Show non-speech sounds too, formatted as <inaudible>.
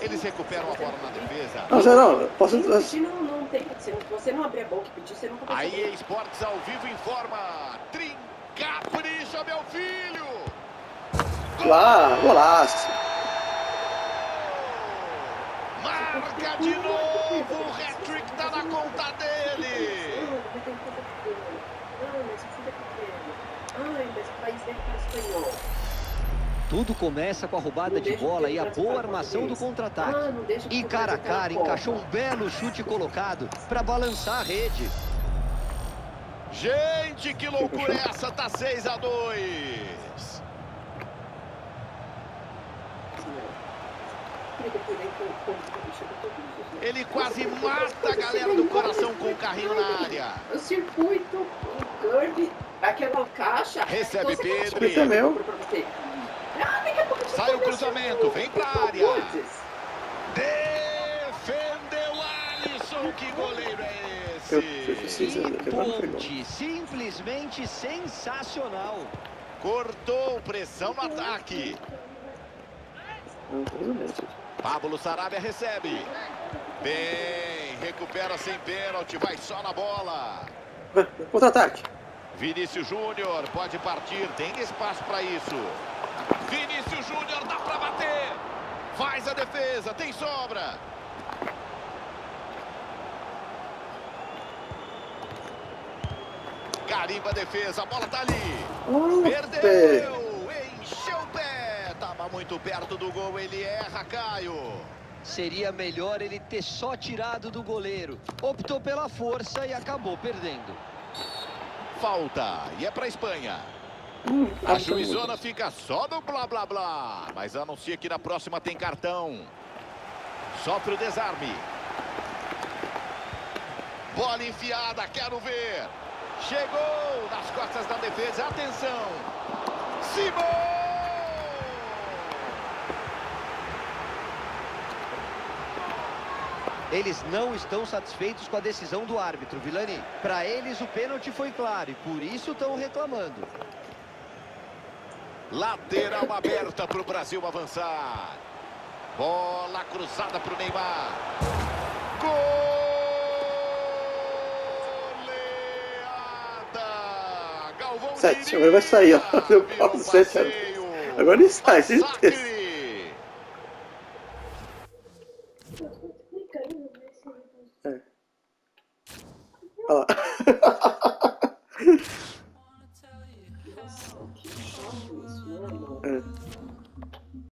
Eles recuperam a bola na defesa. Não, não, posso... Não, não tem. Se você não abrir a boca e pedir, você nunca vai Aí saber. Esportes ao vivo informa. Trincapricha, meu filho! Lá, golaço. Marca de novo! O hat-trick tá na conta dele! Ah, vai ter conta pequena. Ah, mas o filho é pequeno. Ai, mas o país deve estar espanhol. Tudo começa com a roubada de bola e a boa armação do contra-ataque. Ah, E cara a cara, encaixou um belo chute colocado para balançar a rede. Gente, que loucura é essa? Tá 6 a 2 Ele quase mata a galera do coração com o carrinho na área. O circuito, o curve, aquela caixa. Recebe Você Pedro. Circuito é meu. pra você. Ah, daqui a pouco você Sai o cruzamento, vem pra área. Defendeu Alisson, que goleiro é esse? Que ponte, simplesmente sensacional. Cortou pressão no ataque. Pablo Sarabia recebe. Bem, recupera sem pênalti, vai só na bola. Contra-ataque. Vinícius Júnior pode partir, tem espaço para isso. Vinícius Júnior dá para bater. Faz a defesa, tem sobra. Carimba a defesa, a bola tá ali. Perdeu, encheu o pé. Tava muito perto do gol, ele erra, Caio. Seria melhor ele ter só tirado do goleiro. Optou pela força e acabou perdendo. Falta, e é pra Espanha. Hum, A juizona fica só no blá blá blá, mas anuncia que na próxima tem cartão. Sofre o desarme. Bola enfiada, quero ver. Chegou nas costas da defesa, atenção. Simão! Eles não estão satisfeitos com a decisão do árbitro, Vilani. Para eles o pênalti foi claro e por isso estão reclamando. Lateral aberta para o Brasil avançar. Bola cruzada para o Neymar. Goleada! Galvão Sete, agora vai sair, ó. <laughs> Agora ele sai, certeza.